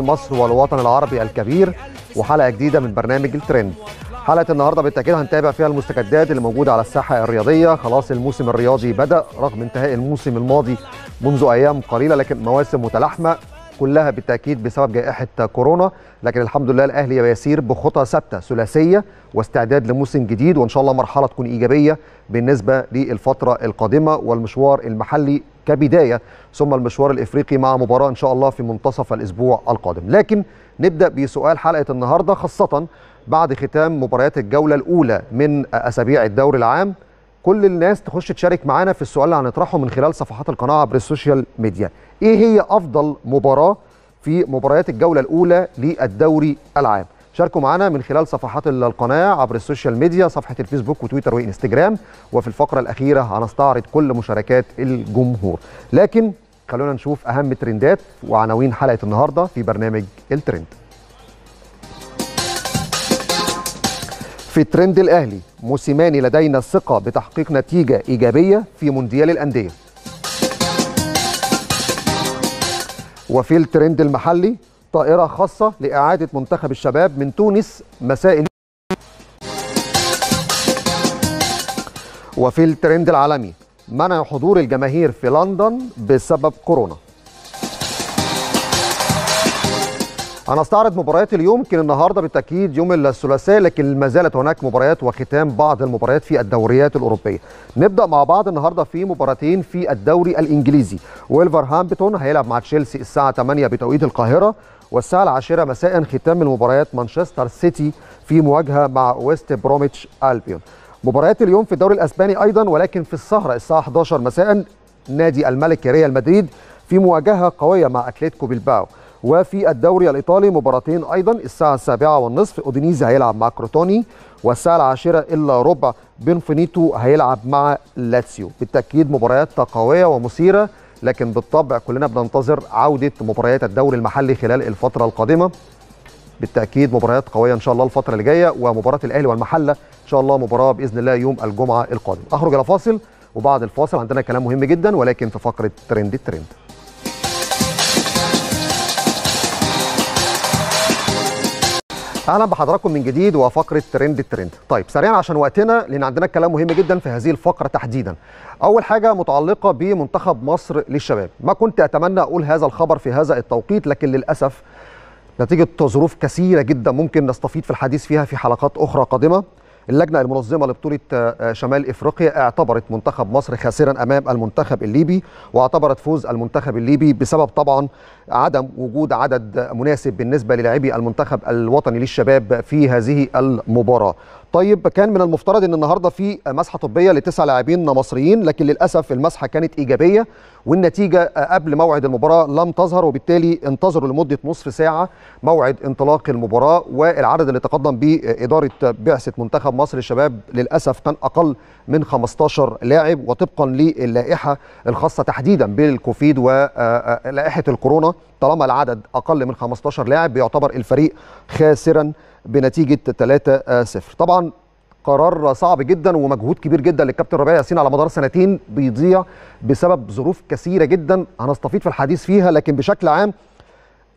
مصر والوطن العربي الكبير وحلقة جديدة من برنامج الترند. حلقة النهارده بالتأكيد هنتابع فيها المستجدات اللي موجودة على الساحة الرياضية. خلاص الموسم الرياضي بدأ رغم انتهاء الموسم الماضي منذ أيام قليلة لكن مواسم متلاحمة. كلها بالتأكيد بسبب جائحة كورونا لكن الحمد لله الأهلي يسير بخطى ثابتة ثلاثية واستعداد لموسم جديد وإن شاء الله مرحلة تكون إيجابية بالنسبة للفترة القادمة والمشوار المحلي كبداية ثم المشوار الإفريقي مع مباراة إن شاء الله في منتصف الأسبوع القادم. لكن نبدأ بسؤال حلقة النهارده خاصة بعد ختام مباريات الجولة الأولى من أسابيع الدوري العام. كل الناس تخش تشارك معانا في السؤال اللي هنطرحه من خلال صفحات القناة عبر السوشيال ميديا. إيه هي أفضل مباراة في مباريات الجولة الأولى للدوري العام؟ شاركوا معنا من خلال صفحات القناة عبر السوشيال ميديا صفحة الفيسبوك وتويتر وإنستجرام وفي الفقرة الأخيرة هنستعرض كل مشاركات الجمهور. لكن خلونا نشوف أهم ترندات وعناوين حلقة النهارده في برنامج الترند. في الترند الأهلي موسيماني لدينا الثقة بتحقيق نتيجة إيجابية في مونديال الأندية. وفي الترند المحلي طائرة خاصة لإعادة منتخب الشباب من تونس مساء وفي الترند العالمي منع حضور الجماهير في لندن بسبب كورونا. هنستعرض مباريات اليوم يمكن النهارده بالتأكيد يوم الثلاثاء لكن ما زالت هناك مباريات وختام بعض المباريات في الدوريات الأوروبية. نبدأ مع بعض النهارده في مباراتين في الدوري الإنجليزي. ويلفرهامبتون هيلعب مع تشيلسي الساعة 8 بتوقيت القاهرة والساعة العاشرة مساء ختام المباريات مانشستر سيتي في مواجهة مع ويست بروميتش ألبيون. مباريات اليوم في الدوري الأسباني أيضا ولكن في السهرة الساعة 11 مساء نادي الملك ريال مدريد في مواجهة قوية مع أتلتيكو بيلباو. وفي الدوري الإيطالي مباراتين أيضا الساعة السابعة والنصف. اودينيزي هيلعب مع كروتوني والساعة العاشرة إلا ربع بنفينيتو هيلعب مع لاتسيو. بالتأكيد مباريات قوية ومثيرة لكن بالطبع كلنا بننتظر عودة مباريات الدوري المحلي خلال الفترة القادمة. بالتأكيد مباريات قوية إن شاء الله الفترة اللي جاية ومباراة الأهلي والمحلة إن شاء الله مباراة بإذن الله يوم الجمعة القادم. أخرج إلى فاصل وبعد الفاصل عندنا كلام مهم جدا ولكن في فقرة ترند الترند. أهلا بحضراتكم من جديد وفقرة ترند الترند. طيب سريعا عشان وقتنا لأن عندنا كلام مهم جدا في هذه الفقرة تحديدا. أول حاجة متعلقة بمنتخب مصر للشباب. ما كنت أتمنى أقول هذا الخبر في هذا التوقيت لكن للأسف نتيجة ظروف كثيرة جدا ممكن نستفيد في الحديث فيها في حلقات أخرى قادمة. اللجنة المنظمة لبطولة شمال إفريقيا اعتبرت منتخب مصر خاسرا أمام المنتخب الليبي واعتبرت فوز المنتخب الليبي بسبب طبعا عدم وجود عدد مناسب بالنسبة للاعبي المنتخب الوطني للشباب في هذه المباراة. طيب كان من المفترض إن النهارده في مسحة طبية لتسع لاعبين مصريين لكن للأسف المسحة كانت إيجابية والنتيجة قبل موعد المباراة لم تظهر وبالتالي انتظروا لمدة نصف ساعة موعد انطلاق المباراة والعدد اللي تقدم به إدارة بعثة منتخب مصر للشباب للأسف كان أقل من 15 لاعب وطبقا للائحة الخاصة تحديدا بالكوفيد ولائحة الكورونا طالما العدد أقل من 15 لاعب بيعتبر الفريق خاسرا بنتيجة 3-0 طبعا قرار صعب جدا ومجهود كبير جدا للكابتن ربيع ياسين على مدار سنتين بيضيع بسبب ظروف كثيرة جدا هنستفيد في الحديث فيها لكن بشكل عام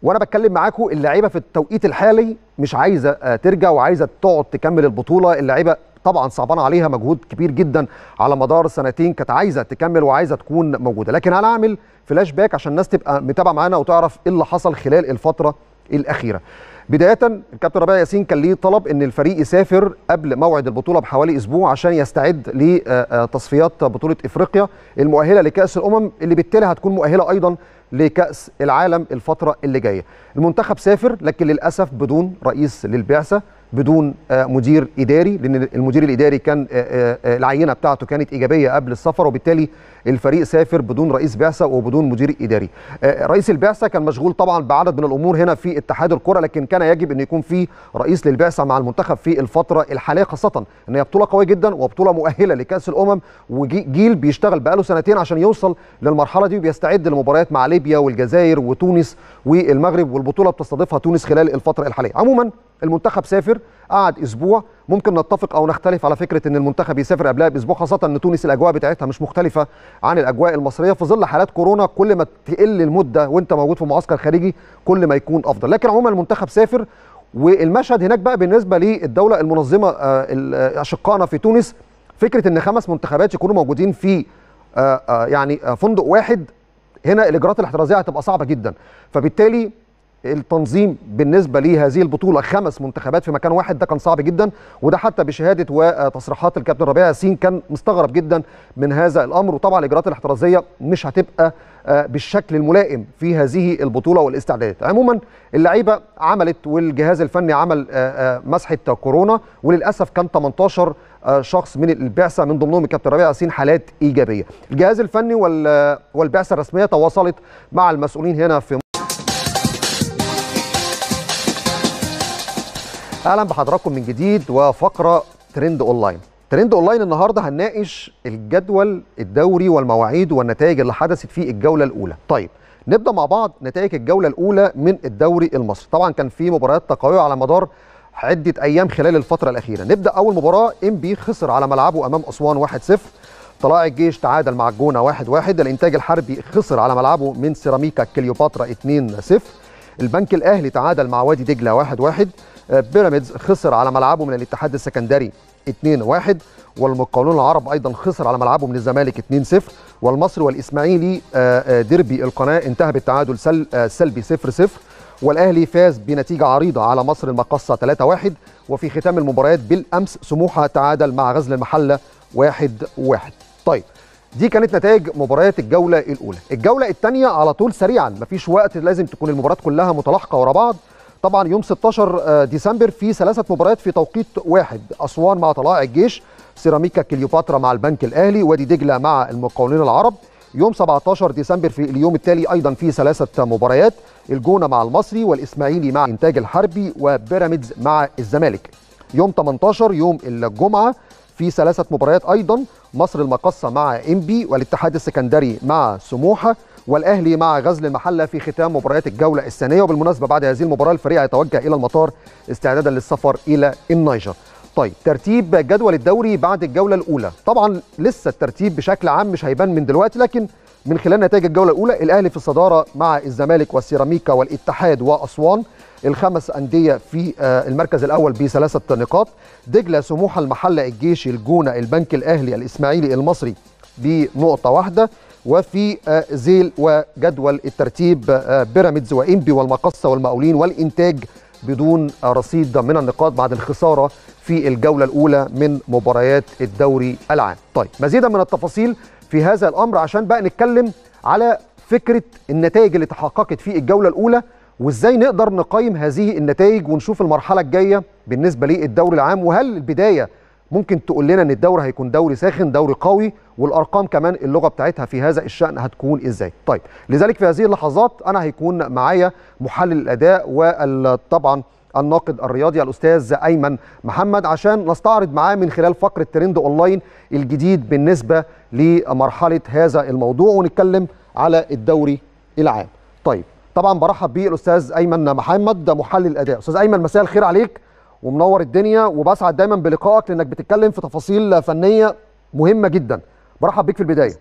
وأنا بتكلم معاكم اللعيبة في التوقيت الحالي مش عايزة ترجع وعايزة تقعد تكمل البطولة. اللعيبة طبعا صعبان عليها مجهود كبير جدا على مدار سنتين كانت عايزة تكمل وعايزة تكون موجودة. لكن أنا اعمل فلاش باك عشان الناس تبقى متابعة معانا وتعرف إيه اللي حصل خلال الفترة الأخيرة. بداية الكابتن ربيع ياسين كان ليه طلب إن الفريق يسافر قبل موعد البطولة بحوالي أسبوع عشان يستعد لتصفيات بطولة إفريقيا المؤهلة لكأس الأمم اللي بالتالي هتكون مؤهلة أيضا لكأس العالم الفترة اللي جاية. المنتخب سافر لكن للأسف بدون رئيس للبعثة. بدون مدير إداري لأن المدير الإداري كان العينة بتاعته كانت إيجابية قبل السفر وبالتالي الفريق سافر بدون رئيس بعثة وبدون مدير إداري. رئيس البعثة كان مشغول طبعا بعدد من الأمور هنا في اتحاد الكرة لكن كان يجب أن يكون في رئيس للبعثة مع المنتخب في الفترة الحالية خاصة إن هي بطولة قوية جدا وبطولة مؤهلة لكأس الأمم وجيل بيشتغل بقاله سنتين عشان يوصل للمرحلة دي وبيستعد لمباريات مع ليبيا والجزائر وتونس والمغرب والبطولة بتستضيفها تونس خلال الفترة الحالية. عموما المنتخب سافر قعد أسبوع. ممكن نتفق أو نختلف على فكرة إن المنتخب يسافر قبلها بأسبوع خاصة إن تونس الأجواء بتاعتها مش مختلفة عن الأجواء المصرية. في ظل حالات كورونا كل ما تقل المدة وأنت موجود في معسكر خارجي كل ما يكون أفضل. لكن عموما المنتخب سافر والمشهد هناك بقى بالنسبة للدولة المنظمة اشقائنا في تونس فكرة إن خمس منتخبات يكونوا موجودين في يعني فندق واحد هنا الإجراءات الاحترازية هتبقى صعبة جدا. فبالتالي التنظيم بالنسبة لهذه البطولة. خمس منتخبات في مكان واحد ده كان صعب جدا وده حتى بشهادة وتصريحات الكابتن ربيع ياسين كان مستغرب جدا من هذا الأمر. وطبعا الإجراءات الاحترازية مش هتبقى بالشكل الملائم في هذه البطولة والاستعدادات. عموما اللعيبة عملت والجهاز الفني عمل مسحه كورونا وللأسف كان 18 شخص من البعثة من ضمنهم الكابتن ربيع ياسين حالات إيجابية. الجهاز الفني والبعثة الرسمية تواصلت مع المسؤولين هنا في أهلا بحضراتكم من جديد وفقرة trend online. trend online النهارده هنناقش الجدول الدوري والمواعيد والنتائج اللي حدثت في الجولة الأولى. طيب نبدأ مع بعض نتائج الجولة الأولى من الدوري المصري. طبعا كان في مباريات قوية على مدار عدة أيام خلال الفترة الأخيرة. نبدأ أول مباراة إنبي خسر على ملعبه أمام أسوان 1-0 طلائع الجيش تعادل مع الجونة 1-1 الإنتاج الحربي خسر على ملعبه من سيراميكا كليوباترا 2-0 البنك الأهلي تعادل مع وادي دجلة 1-1 بيراميدز خسر على ملعبه من الاتحاد السكندري 2-1 والمقاولون العرب أيضا خسر على ملعبه من الزمالك 2-0 والمصري والإسماعيلي ديربي القناة انتهى بالتعادل سلبي 0-0 والأهلي فاز بنتيجة عريضة على مصر المقصه 3-1 وفي ختام المباريات بالأمس سموحة تعادل مع غزل المحلة 1-1 طيب دي كانت نتائج مباريات الجولة الأولى. الجولة الثانية على طول سريعا مفيش وقت لازم تكون المباريات كلها متلاحقة ورا بعض. طبعا يوم 16 ديسمبر في ثلاثة مباريات في توقيت واحد. أسوان مع طلائع الجيش سيراميكا كليوباترا مع البنك الأهلي وادي دجلة مع المقاولين العرب. يوم 17 ديسمبر في اليوم التالي أيضا في ثلاثة مباريات الجونة مع المصري والإسماعيلي مع إنتاج الحربي وبيراميدز مع الزمالك. يوم 18 يوم الجمعة في ثلاثة مباريات أيضا مصر المقصه مع إنبي والاتحاد السكندري مع سموحة والأهلي مع غزل المحلة في ختام مباريات الجولة الثانية وبالمناسبة بعد هذه المباراة الفريق هيتوجه إلى المطار استعدادا للسفر إلى النيجر. طيب ترتيب جدول الدوري بعد الجولة الأولى. طبعا لسه الترتيب بشكل عام مش هيبان من دلوقتي لكن من خلال نتائج الجولة الأولى الأهلي في الصدارة مع الزمالك والسيراميكا والاتحاد وأسوان الخمس أندية في المركز الأول بثلاثة نقاط. دجلة سموحة المحلة الجيش الجونة البنك الأهلي الإسماعيلي المصري بنقطة واحدة. وفي ذيل وجدول الترتيب بيراميدز وإنبي والمقصة والمقاولين والإنتاج بدون رصيد من النقاط بعد الخسارة في الجولة الأولى من مباريات الدوري العام. طيب مزيدا من التفاصيل في هذا الأمر عشان بقى نتكلم على فكرة النتائج اللي تحققت في الجولة الأولى وإزاي نقدر نقيم هذه النتائج ونشوف المرحلة الجاية بالنسبة للدوري العام وهل البداية ممكن تقول لنا إن الدوري هيكون دوري ساخن دوري قوي والأرقام كمان اللغة بتاعتها في هذا الشأن هتكون إزاي؟ طيب لذلك في هذه اللحظات أنا هيكون معايا محلل الأداء وطبعا الناقد الرياضي الأستاذ أيمن محمد عشان نستعرض معاه من خلال فقرة ترند أونلاين الجديد بالنسبة لمرحلة هذا الموضوع ونتكلم على الدوري العام. طيب طبعا برحب بالاستاذ أيمن محمد محلل الأداء. أستاذ أيمن مساء الخير عليك. ومنور الدنيا وبسعد دايما بلقائك لأنك بتتكلم في تفاصيل فنية مهمة جدا. برحب بيك في البداية.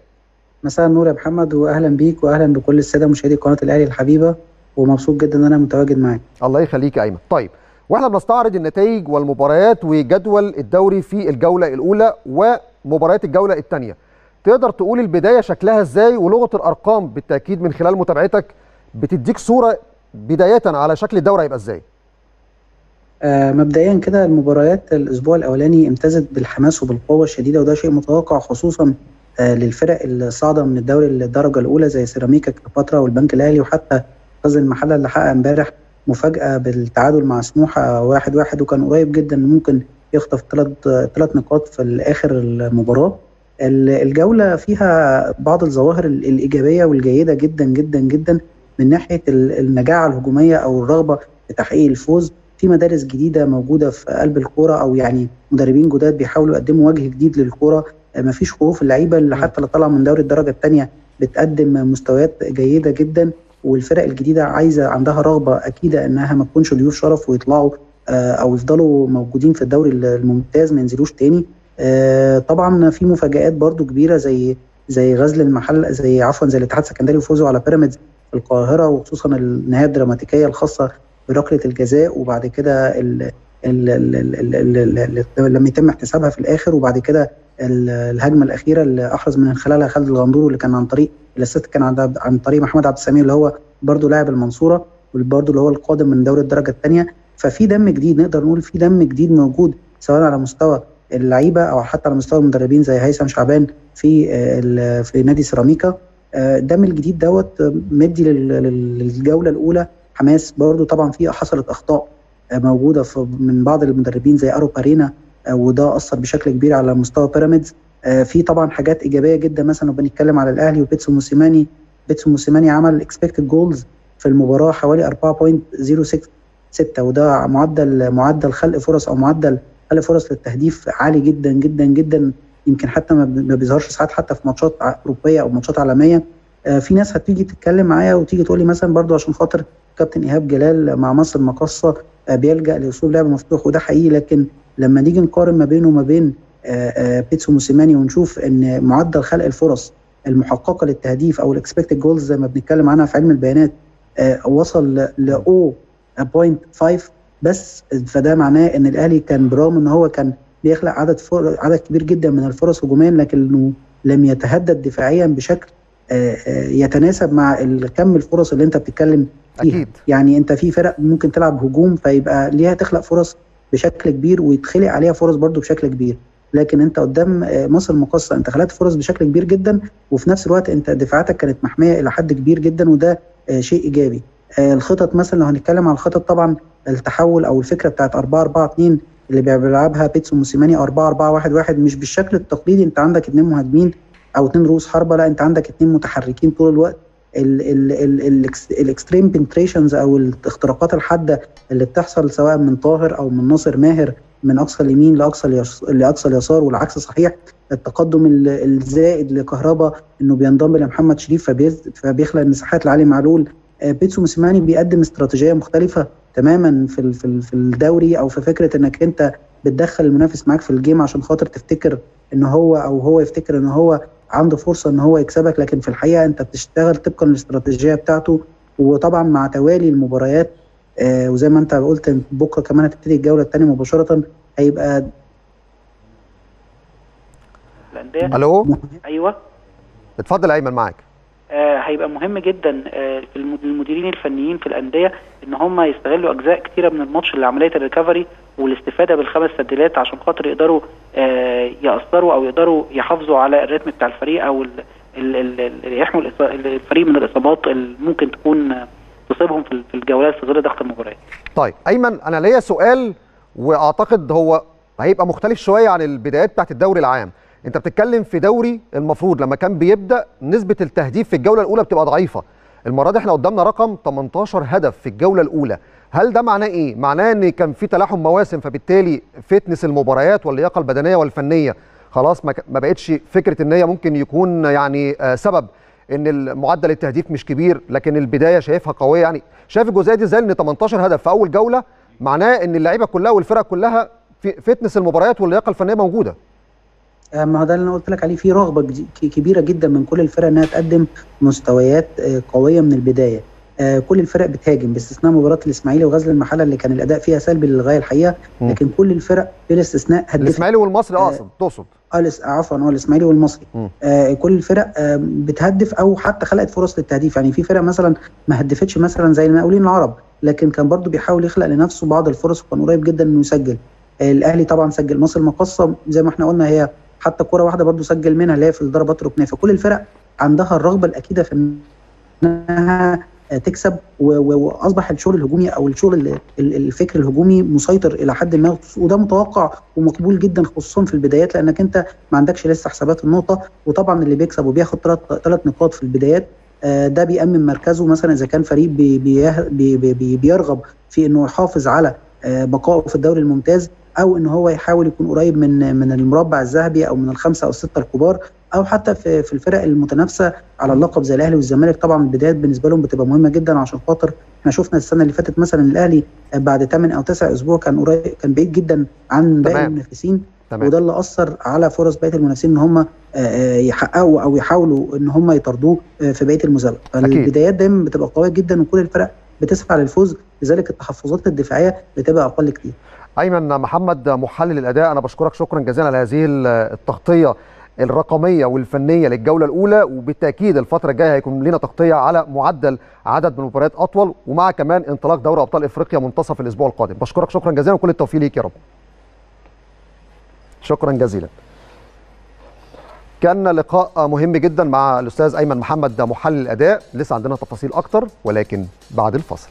مساء النور يا محمد واهلا بيك واهلا بكل السادة مشاهدي قناة الأهلي الحبيبة ومبسوط جدا إن أنا متواجد معاك. الله يخليك يا أيمن. طيب وإحنا بنستعرض النتائج والمباريات وجدول الدوري في الجولة الأولى ومباريات الجولة الثانية. تقدر تقول البداية شكلها إزاي ولغة الأرقام بالتأكيد من خلال متابعتك بتديك صورة بداية على شكل الدوري هيبقى إزاي؟ مبدئيا كده المباريات الأسبوع الأولاني امتازت بالحماس وبالقوة الشديدة وده شيء متوقع خصوصا آه للفرق الصاعدة من الدوري الدرجة الأولى زي سيراميكا كليوباترا والبنك الأهلي وحتى غزل المحلة اللي حقق امبارح مفاجأة بالتعادل مع سموحة واحد واحد وكان قريب جدا ممكن يخطف ثلاث ثلاث نقاط في اخر المباراة. الجولة فيها بعض الظواهر الإيجابية والجيدة جدا جدا جدا من ناحية النجاعة الهجومية أو الرغبة في تحقيق الفوز. في مدارس جديدة موجودة في قلب الكورة أو يعني مدربين جداد بيحاولوا يقدموا وجه جديد للكورة. مفيش خوف اللعيبة اللي حتى اللي طالعه من دوري الدرجة الثانية بتقدم مستويات جيدة جدا والفرق الجديدة عايزة عندها رغبة أكيدة إنها ما تكونش ضيوف شرف ويطلعوا أو يفضلوا موجودين في الدوري الممتاز ما ينزلوش تاني. طبعا في مفاجآت برضو كبيرة زي زي غزل المحل زي عفوا زي الاتحاد السكندري وفوزه على بيراميدز في القاهرة وخصوصا النهاية الدراماتيكية الخاصة بركله الجزاء وبعد كده ال لما يتم احتسابها في الآخر وبعد كده الهجمه الاخيره اللي احرز من خلالها خالد الغندور اللي كان عن طريق ال assist كان عن, عن طريق محمد عبد السميع اللي هو برضه لاعب المنصوره وبرضه اللي هو القادم من دوري الدرجه الثانية ففي دم جديد نقدر نقول في دم جديد موجود سواء على مستوى اللعيبه أو حتى على مستوى المدربين زي هيثم شعبان في في نادي سيراميكا الدم الجديد دوت مدي للجوله الاولى حماس برضه طبعا في حصلت أخطاء موجودة في من بعض المدربين زي ارو بارينا وده أثر بشكل كبير على مستوى بيراميدز. في طبعا حاجات إيجابية جدا مثلا بنتكلم على الأهلي وبيتسو موسيماني بيتسو موسيماني عمل expected goals في المباراة حوالي 4.066 وده معدل معدل خلق فرص أو معدل خلق فرص للتهديف عالي جدا جدا جدا يمكن حتى ما بيظهرش ساعات حتى في ماتشات أوروبية أو ماتشات عالمية. في ناس هتيجي تتكلم معايا وتيجي تقول لي مثلا برضو عشان خاطر كابتن إيهاب جلال مع مصر المقاصة بيلجأ لأسلوب لعب مفتوح وده حقيقي لكن لما نيجي نقارن ما بينه وما بين بيتسو موسيماني ونشوف إن معدل خلق الفرص المحققة للتهديف أو ال expected goals زي ما بنتكلم عنها في علم البيانات وصل ل 0.5 بس فده معناه إن الأهلي كان برغم إن هو كان بيخلق عدد عدد كبير جدا من الفرص هجوميا لكنه لم يتهدد دفاعيا بشكل يتناسب مع كم الفرص اللي انت بتتكلم فيها. أكيد. يعني انت في فرق ممكن تلعب هجوم فيبقى ليها تخلق فرص بشكل كبير ويتخلق عليها فرص برضو بشكل كبير. لكن انت قدام مصر المقاصه انت خلقت فرص بشكل كبير جدا وفي نفس الوقت انت دفاعاتك كانت محمية إلى حد كبير جدا وده شيء إيجابي. الخطط مثلا لو هنتكلم عن الخطط طبعا التحول أو الفكرة بتاعت 4 4 2 اللي بيلعبها بيتسو موسيماني أو 4 4 1 1 مش بالشكل التقليدي انت عندك اثنين مهاجمين أو اثنين رؤوس حربة لا أنت عندك اثنين متحركين طول الوقت. ال extreme penetrations أو الاختراقات الحادة اللي بتحصل سواء من طاهر أو من ناصر ماهر من أقصى اليمين لأقصى لأقصى اليسار والعكس صحيح. التقدم الزائد لكهربا إنه بينضم لمحمد شريف فبيخلق المساحات لعلي معلول. بيتسو موسيماني بيقدم استراتيجية مختلفة تماما في في الدوري أو في فكرة إنك أنت بتدخل المنافس معاك في الجيم عشان خاطر تفتكر إن هو أو هو يفتكر إن هو عنده فرصة إن هو يكسبك لكن في الحقيقة أنت بتشتغل طبقا للاستراتيجية بتاعته. وطبعا مع توالي المباريات آه وزي ما أنت قلت بكرة كمان هتبتدي الجولة الثانية مباشرة هيبقى الأندية؟ ألو؟ أيوه. اتفضل أيمن معاك. هيبقى مهم جدا آه المديرين الفنيين في الأندية إن هم يستغلوا أجزاء كتيرة من الماتش لعمليه الريكفري والاستفادة بالخمس تبديلات عشان خاطر يقدروا آه يأثروا أو يقدروا يحافظوا على الريتم بتاع الفريق أو يحموا الفريق من الإصابات اللي ممكن تكون تصيبهم في الجولات في ظل ضغط المباريات. طيب أيمن أنا ليا سؤال وأعتقد هو هيبقى مختلف شوية عن البدايات بتاعت الدوري العام. انت بتتكلم في دوري المفروض لما كان بيبدأ نسبة التهديف في الجولة الأولى بتبقى ضعيفة. المرة دي إحنا قدامنا رقم 18 هدف في الجولة الأولى. هل ده معناه إيه؟ معناه إن كان في تلاحم مواسم فبالتالي فتنس المباريات واللياقة البدنية والفنية. خلاص ما بقتش فكرة إن هي ممكن يكون يعني سبب إن معدل التهديف مش كبير لكن البداية شايفها قوية. يعني شايف الجزئية دي إزاي؟ إن 18 هدف في أول جولة معناه إن اللعيبة كلها والفرق كلها في فتنس المباريات واللياقة الفنية موجودة. ما هو ده اللي أنا قلت لك عليه. في رغبة كبيرة جدا من كل الفرق إنها تقدم مستويات قوية من البداية. كل الفرق بتهاجم باستثناء مباراة الإسماعيلي وغزل المحلة اللي كان الأداء فيها سلبي للغاية الحقيقة لكن كل الفرق بلا استثناء هدفت. الإسماعيلي والمصري أقصد تقصد؟ آه عفوا آه الإسماعيلي والمصري. آه كل الفرق آه بتهدف أو حتى خلقت فرص للتهديف. يعني في فرق مثلا ما هدفتش مثلا زي المقاولين العرب لكن كان برضو بيحاول يخلق لنفسه بعض الفرص وكان قريب جدا إنه يسجل. آه الأهلي طبعا سجل مصر المقاصة. زي ما إحنا قلنا هي حتى كرة واحدة برضو سجل منها اللي هي في الضربات الركنية. فكل الفرق عندها الرغبة الأكيدة في إنها تكسب وأصبح الشغل الهجومي أو الشغل الفكر الهجومي مسيطر إلى حد ما. وده متوقع ومقبول جدا خصوصا في البدايات لأنك أنت ما عندكش لسه حسابات النقطة. وطبعا اللي بيكسب وبياخد ثلاث نقاط في البدايات ده بيأمن مركزه. مثلا إذا كان فريق بي بي بي بيرغب في إنه يحافظ على بقائه في الدوري الممتاز أو إن هو يحاول يكون قريب من من المربع الذهبي أو من الخمسة أو الستة الكبار أو حتى في في الفرق المتنافسة على اللقب زي الأهلي والزمالك. طبعا البدايات بالنسبة لهم بتبقى مهمة جدا عشان خاطر إحنا شفنا السنة اللي فاتت مثلا الأهلي بعد 8 أو 9 أسبوع كان قريب كان بعيد جدا عن باقي. المنافسين. تمام. وده اللي أثر على فرص بقية المنافسين إن هم يحققوا أو يحاولوا إن هم يطردوه آه، في بقية المسابقه فالبدايات دايما بتبقى قوية جدا وكل الفرق بتسعى للفوز لذلك التحفظات الدفاعية بتبقى أقل كتير. أيمن محمد محلل الأداء أنا بشكرك شكرا جزيلا على هذه التغطية الرقمية والفنية للجولة الأولى وبالتأكيد الفترة الجاية هيكون لنا تغطية على معدل عدد من المباريات أطول ومع كمان انطلاق دوري أبطال إفريقيا منتصف الأسبوع القادم. بشكرك شكرا جزيلا وكل التوفيق ليك يا رب. شكرا جزيلا. كان لقاء مهم جدا مع الأستاذ أيمن محمد محلل الأداء لسه عندنا تفاصيل أكتر ولكن بعد الفاصل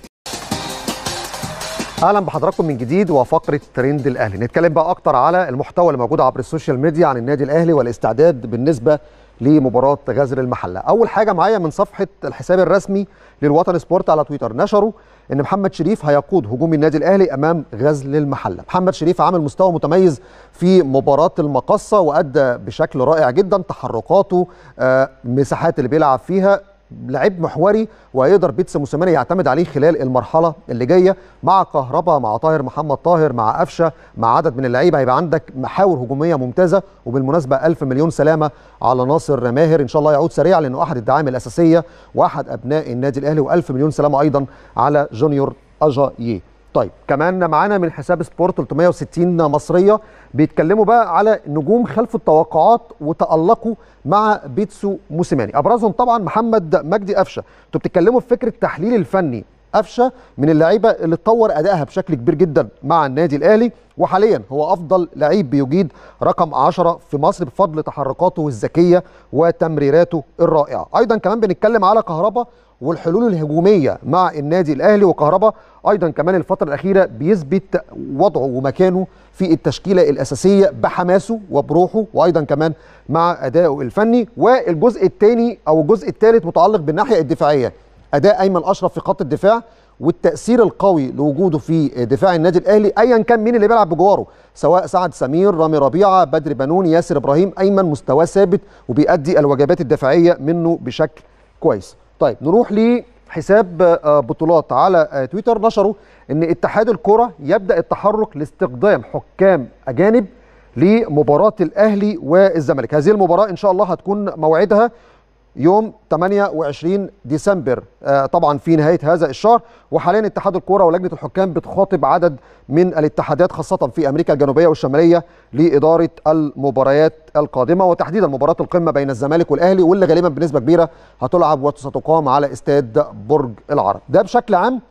أهلا بحضراتكم من جديد وفقرة ترند الأهلي. نتكلم بقى أكتر على المحتوى اللي موجود عبر السوشيال ميديا عن النادي الأهلي والاستعداد بالنسبة لمباراة غزل المحلة. أول حاجة معايا من صفحة الحساب الرسمي للوطن سبورت على تويتر. نشروا إن محمد شريف هيقود هجوم النادي الأهلي أمام غزل المحلة. محمد شريف عامل مستوى متميز في مباراة المقصه وأدى بشكل رائع جدا تحركاته آه، مساحات اللي بيلعب فيها لعيب محوري ويقدر بيتسو موسيماني يعتمد عليه خلال المرحلة اللي جاية مع كهربا مع طاهر محمد طاهر مع قفشة مع عدد من اللعيبة. هيبقى عندك محاور هجومية ممتازة وبالمناسبة ألف مليون سلامة على ناصر ماهر. إن شاء الله يعود سريعا لأنه أحد الدعائم الأساسية واحد أبناء النادي الأهلي وألف مليون سلامة أيضا على جونيور أجاييه. طيب كمان معانا من حساب سبورت 360 مصرية بيتكلموا بقى على نجوم خلف التوقعات وتألقوا مع بيتسو موسيماني. أبرزهم طبعا محمد مجدي قفشة. أنتوا بتتكلموا في فكرة التحليل الفني. قفشة من اللعيبة اللي اتطور أدائها بشكل كبير جدا مع النادي الأهلي وحاليا هو أفضل لعيب بيجيد رقم 10 في مصر بفضل تحركاته الذكية وتمريراته الرائعة. أيضا كمان بنتكلم على كهربا والحلول الهجومية مع النادي الأهلي وكهربا أيضا كمان الفترة الأخيرة بيثبت وضعه ومكانه في التشكيلة الأساسية بحماسه وبروحه وأيضا كمان مع ادائه الفني. والجزء الثاني أو الجزء الثالث متعلق بالناحية الدفاعية أداء أيمن أشرف في خط الدفاع والتأثير القوي لوجوده في دفاع النادي الأهلي ايا كان مين اللي بيلعب بجواره؟ سواء سعد سمير رامي ربيعة بدر بنون ياسر إبراهيم أيمن مستواه ثابت وبيأدي الواجبات الدفاعية منه بشكل كويس. طيب نروح لحساب آه، بطولات على آه، تويتر. نشروا إن اتحاد الكرة يبدأ التحرك لاستخدام حكام أجانب لمباراة الأهلي والزمالك. هذه المباراة إن شاء الله هتكون موعدها. يوم 28 ديسمبر. آه، طبعا في نهاية هذا الشهر وحاليا اتحاد الكورة ولجنة الحكام بتخاطب عدد من الاتحادات خاصة في أمريكا الجنوبية والشمالية لإدارة المباريات القادمة. وتحديدا مباراة القمة بين الزمالك والأهلي واللي غالبا بنسبة كبيرة هتلعب وستقام على استاد برج العرب. ده بشكل عام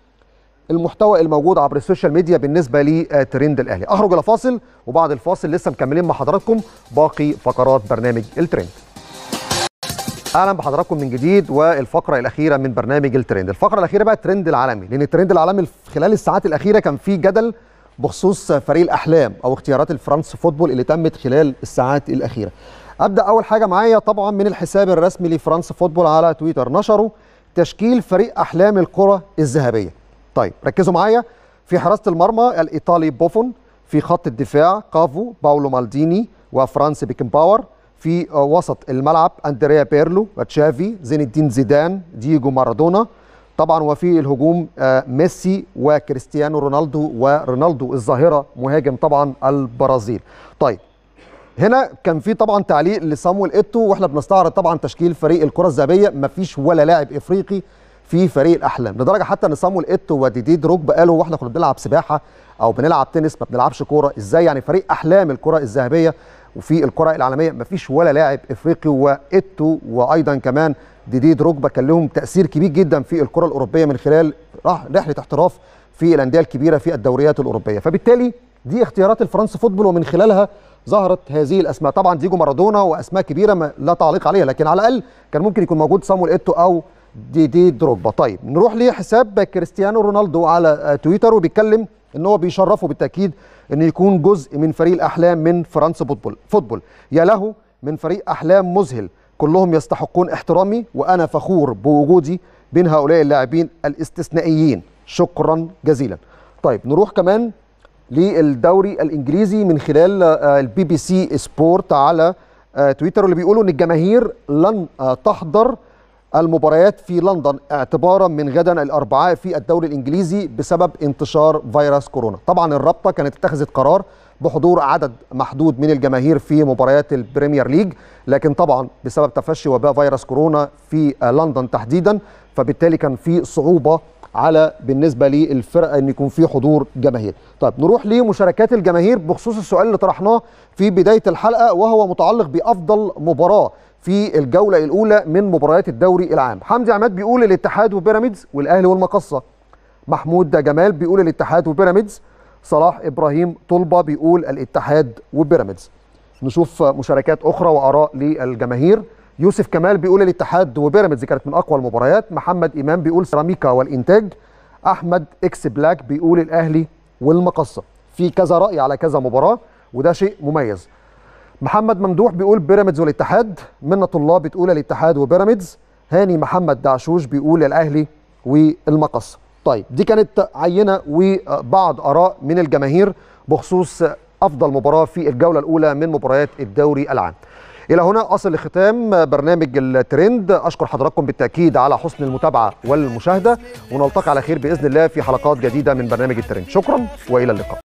المحتوى الموجود عبر السوشيال ميديا بالنسبة لترند الأهلي. أخرج إلى فاصل وبعد الفاصل لسه مكملين مع حضراتكم باقي فقرات برنامج الترند. أهلا بحضراتكم من جديد والفقرة الأخيرة من برنامج الترند. الفقرة الأخيرة بقى الترند العالمي لأن الترند العالمي خلال الساعات الأخيرة كان في جدل بخصوص فريق الأحلام أو اختيارات ال France Football اللي تمت خلال الساعات الأخيرة. أبدأ أول حاجة معايا طبعا من الحساب الرسمي ل France Football على تويتر. نشروا تشكيل فريق أحلام الكرة الذهبية. طيب ركزوا معايا. في حراسة المرمى الإيطالي بوفون. في خط الدفاع كافو باولو مالديني وفرانس بيكنباور. في وسط الملعب أندريا بيرلو وتشافي زين الدين زيدان دييجو مارادونا. طبعا وفي الهجوم آه، ميسي وكريستيانو رونالدو ورونالدو الظاهرة مهاجم طبعا البرازيل. طيب هنا كان في طبعا تعليق لصامويل إيتو وإحنا بنستعرض طبعا تشكيل فريق الكرة الذهبية. مفيش ولا لاعب إفريقي في فريق الاحلام لدرجة حتى إن صامويل إيتو وديدي دروجبا قالوا وإحنا كنا بنلعب سباحة أو بنلعب تنس ما بنلعبش كورة. إزاي يعني فريق أحلام الكرة الذهبية وفي الكرة العالمية مفيش ولا لاعب إفريقي وإيتو وأيضا كمان ديدي دروجبا كان لهم تأثير كبير جدا في الكرة الأوروبية من خلال رحلة احتراف في الأندية الكبيرة في الدوريات الأوروبية. فبالتالي دي اختيارات ال France Football ومن خلالها ظهرت هذه الأسماء. طبعا ديجو مارادونا وأسماء كبيرة لا تعليق عليها لكن على الأقل كان ممكن يكون موجود صامويل إيتو أو دي دي دروجبا طيب نروح لحساب كريستيانو رونالدو على تويتر وبيتكلم إن هو بيشرفه بالتأكيد إن يكون جزء من فريق الأحلام من France Football Football. يا له من فريق أحلام مذهل. كلهم يستحقون احترامي وأنا فخور بوجودي بين هؤلاء اللاعبين الاستثنائيين. شكرا جزيلا. طيب نروح كمان للدوري الإنجليزي من خلال ال BBC Sport على آه، تويتر واللي بيقولوا إن الجماهير لن آه، تحضر المباريات في لندن اعتبارا من غدا الأربعاء في الدوري الإنجليزي بسبب انتشار فيروس كورونا طبعا الرابطة كانت اتخذت قرار بحضور عدد محدود من الجماهير في مباريات البريمير ليج لكن طبعا بسبب تفشي وباء فيروس كورونا في لندن تحديدا فبالتالي كان في صعوبة على بالنسبة للفرق إن يكون في حضور جماهير. طيب نروح لمشاركات الجماهير بخصوص السؤال اللي طرحناه في بداية الحلقة وهو متعلق بأفضل مباراة في الجولة الأولى من مباريات الدوري العام. حمدي عماد بيقول الاتحاد وبيراميدز والأهلي والمقصة. محمود جمال بيقول الاتحاد وبيراميدز. صلاح إبراهيم طلبة بيقول الاتحاد وبيراميدز. نشوف مشاركات أخرى وآراء للجماهير. يوسف كمال بيقول الاتحاد وبيراميدز كانت من أقوى المباريات محمد إمام بيقول سيراميكا والإنتاج أحمد إكس بلاك بيقول الأهلي والمقصة في كذا رأي على كذا مباراة وده شيء مميز محمد ممدوح بيقول بيراميدز والاتحاد. منة الله بتقول الاتحاد وبيراميدز. هاني محمد دعشوش بيقول الأهلي والمقصه طيب دي كانت عينة وبعض آراء من الجماهير بخصوص أفضل مباراة في الجولة الأولى من مباريات الدوري العام. إلى هنا أصل لختام برنامج الترند. أشكر حضراتكم بالتأكيد على حسن المتابعة والمشاهدة ونلتقي على خير بإذن الله في حلقات جديدة من برنامج الترند. شكرا وإلى اللقاء.